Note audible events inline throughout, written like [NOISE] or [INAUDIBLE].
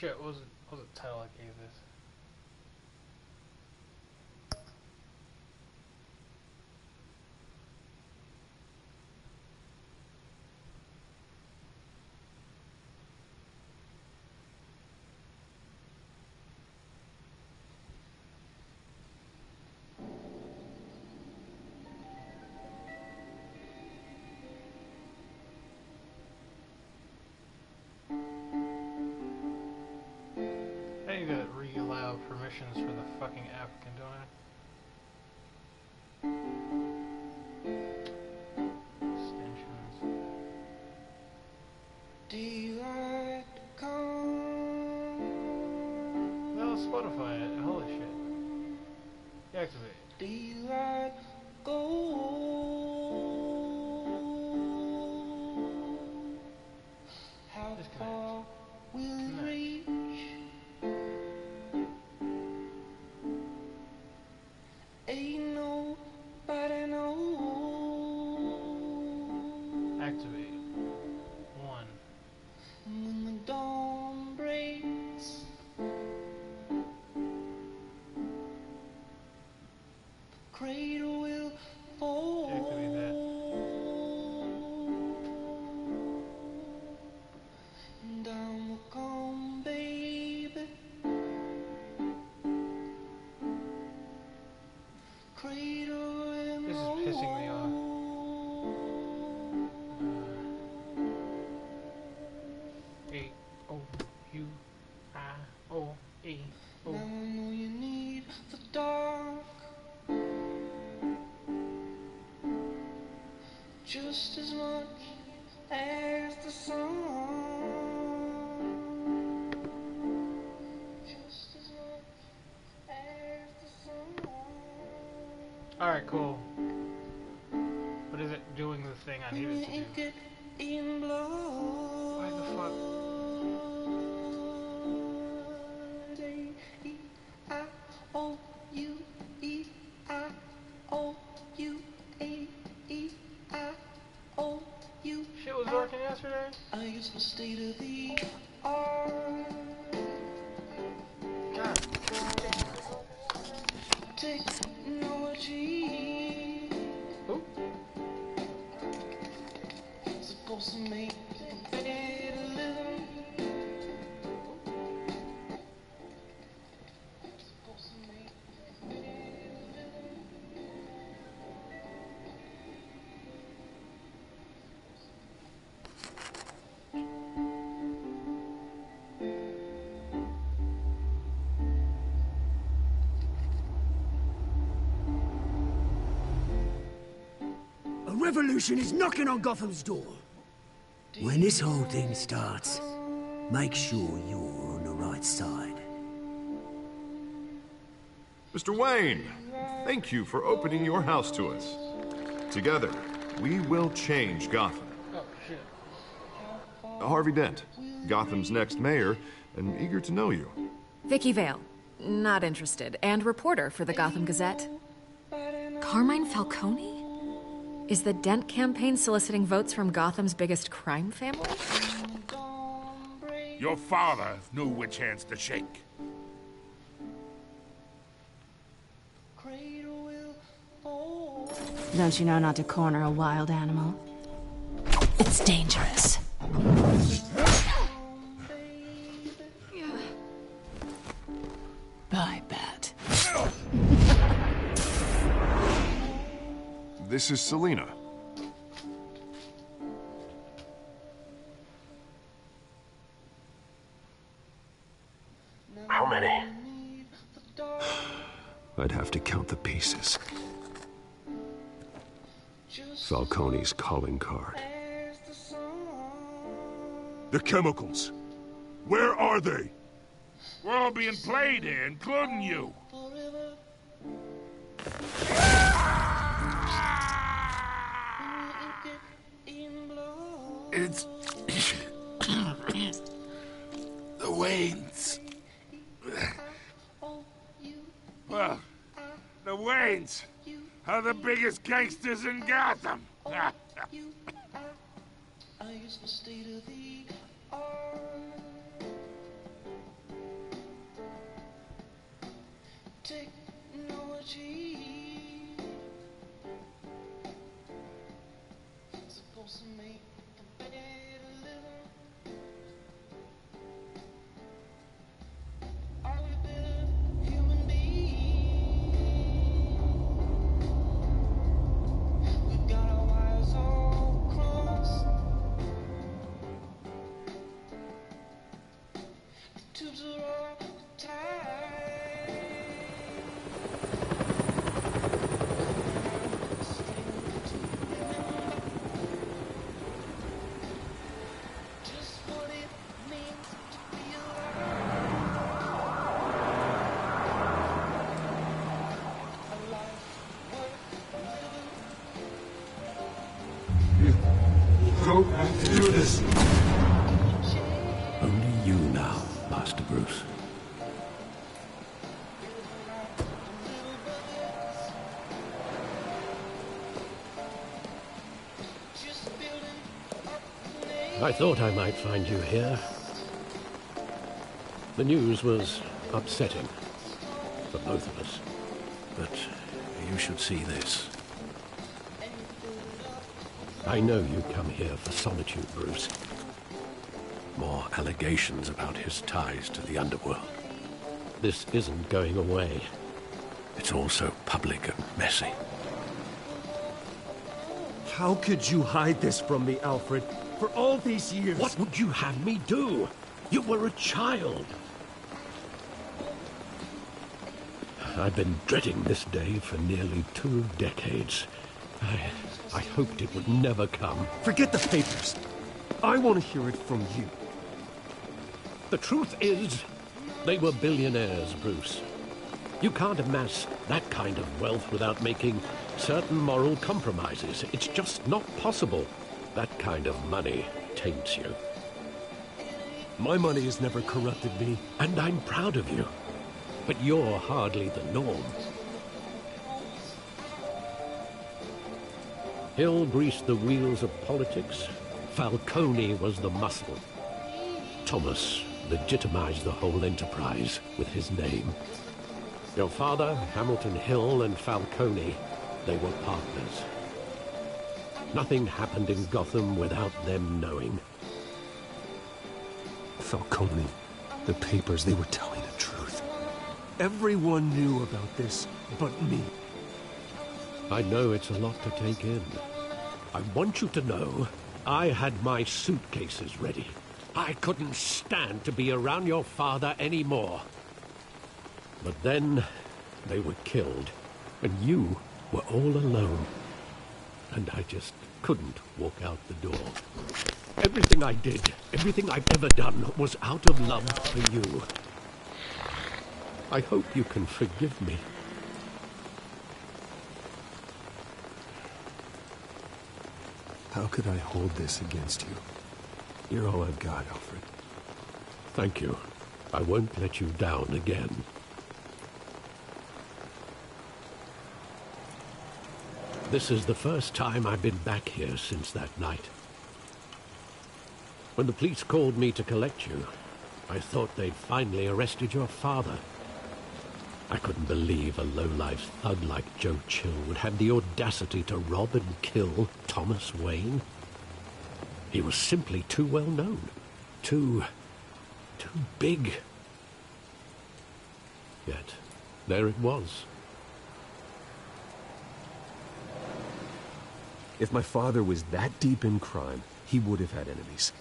shit, what was it? What was the title I gave this? Re-allow for the fucking African, don't I? Just as much as the sun. Just as much as the sun. Alright, cool. What is it doing the thing I need it to do? Why the fuck? A-E-I-O-U-A-E-I-O-U. Revolution is knocking on Gotham's door. When this whole thing starts, make sure you're on the right side. Mr. Wayne, thank you for opening your house to us. Together, we will change Gotham. Oh. Harvey Dent, Gotham's next mayor, and eager to know you. Vicki Vale, not interested, and reporter for the Gotham Gazette. Carmine Falcone? Is the Dent campaign soliciting votes from Gotham's biggest crime family? Your father knew which hands to shake. Cradle will fall. Don't you know not to corner a wild animal? It's dangerous. This is Selina. How many? I'd have to count the pieces. Falcone's calling card. The chemicals. Where are they? We're all being played here, including you. It's. [COUGHS] the Waynes. Well, the Waynes are the biggest gangsters in Gotham. [LAUGHS] I thought I might find you here. The news was upsetting for both of us. But you should see this. I know you come here for solitude, Bruce. More allegations about his ties to the underworld. This isn't going away. It's all so public and messy. How could you hide this from me, Alfred? For all these years. What would you have me do? You were a child. I've been dreading this day for nearly two decades. I, I hoped it would never come. Forget the papers. I want to hear it from you. The truth is, they were billionaires, Bruce. You can't amass that kind of wealth without making certain moral compromises. It's just not possible. That kind of money taints you. My money has never corrupted me. And I'm proud of you. But you're hardly the norm. Hill greased the wheels of politics. Falcone was the muscle. Thomas legitimized the whole enterprise with his name. Your father, Hamilton Hill, and Falcone, they were partners. Nothing happened in Gotham without them knowing. Falcone, the papers, they were telling the truth. Everyone knew about this but me. I know it's a lot to take in. I want you to know I had my suitcases ready. I couldn't stand to be around your father anymore. But then they were killed, and you were all alone. And I just couldn't walk out the door. Everything I did, everything I've ever done, was out of love for you. I hope you can forgive me. How could I hold this against you? You're all I've got, Alfred. Thank you. I won't let you down again. This is the first time I've been back here since that night. When the police called me to collect you, I thought they'd finally arrested your father. I couldn't believe a low-life thug like Joe Chill would have the audacity to rob and kill Thomas Wayne. He was simply too well known. Too... too big. Yet, there it was. If my father was that deep in crime, he would have had enemies.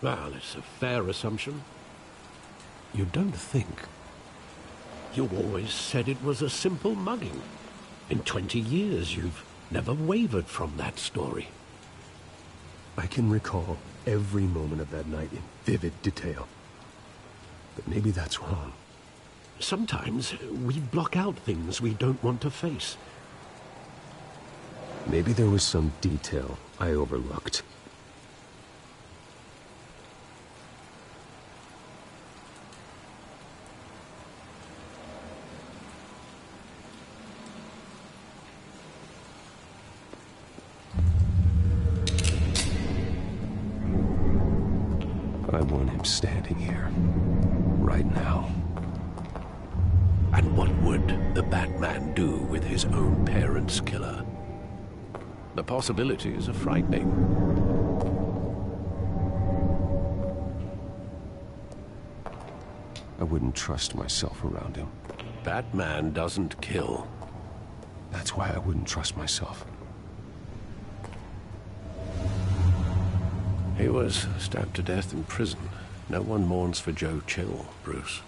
Well, it's a fair assumption. You don't think. You always said it was a simple mugging. In 20 years, you've never wavered from that story. I can recall every moment of that night in vivid detail. But maybe that's wrong. Sometimes we block out things we don't want to face. Maybe there was some detail I overlooked. I want him standing here. Right now. And what would the Batman do with his own parents' killer? The possibilities are frightening. I wouldn't trust myself around him. Batman doesn't kill. That's why I wouldn't trust myself. He was stabbed to death in prison. No one mourns for Joe Chill, Bruce.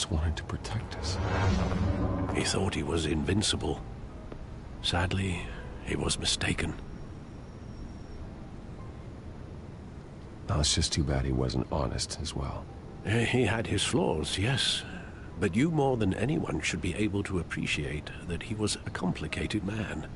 Just wanted to protect us. He thought he was invincible. Sadly, he was mistaken. Now, it's just too bad he wasn't honest as well. He had his flaws, yes. But you more than anyone should be able to appreciate that he was a complicated man.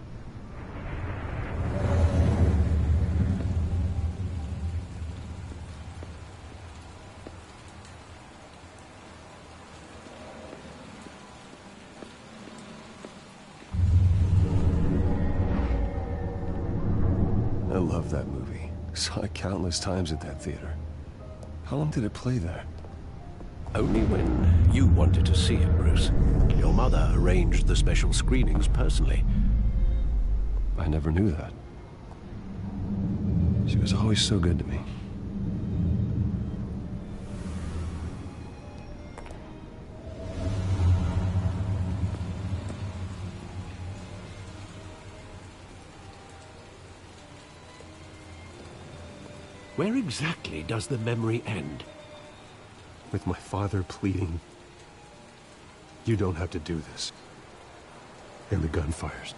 I love that movie. Saw it countless times at that theater. How long did it play there? Only when you wanted to see it, Bruce. Your mother arranged the special screenings personally. I never knew that. She was always so good to me. Where exactly does the memory end? With my father pleading, You don't have to do this. And the gun fires.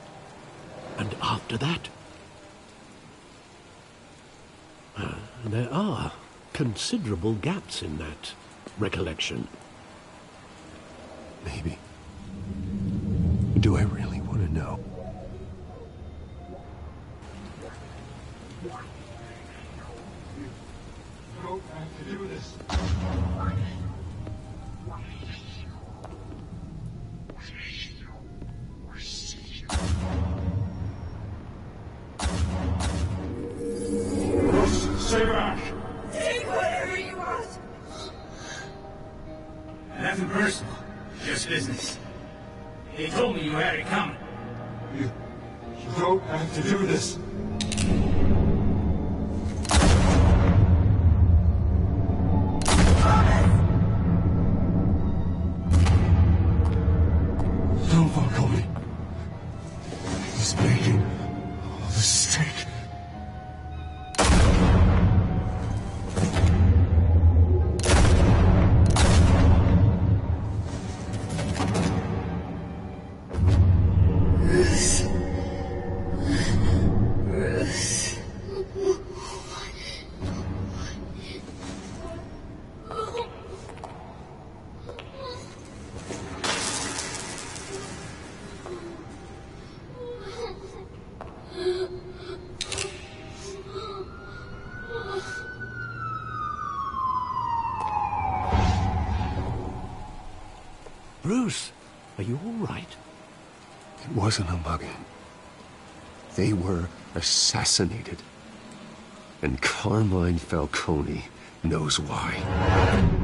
And after that? Uh, there are considerable gaps in that recollection. Maybe. Do I really want to know? Are you all right? It wasn't a mugging. They were assassinated. And Carmine Falcone knows why.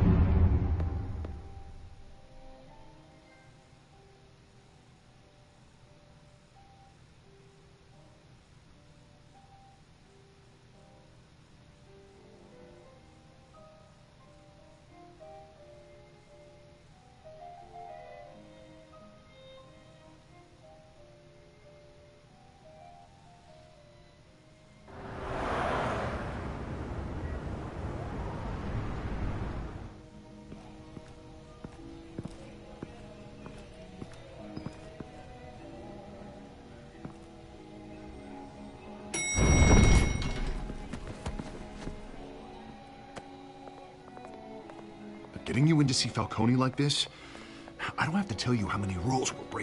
Getting you in to see Falcone like this, I don't have to tell you how many rules we're breaking.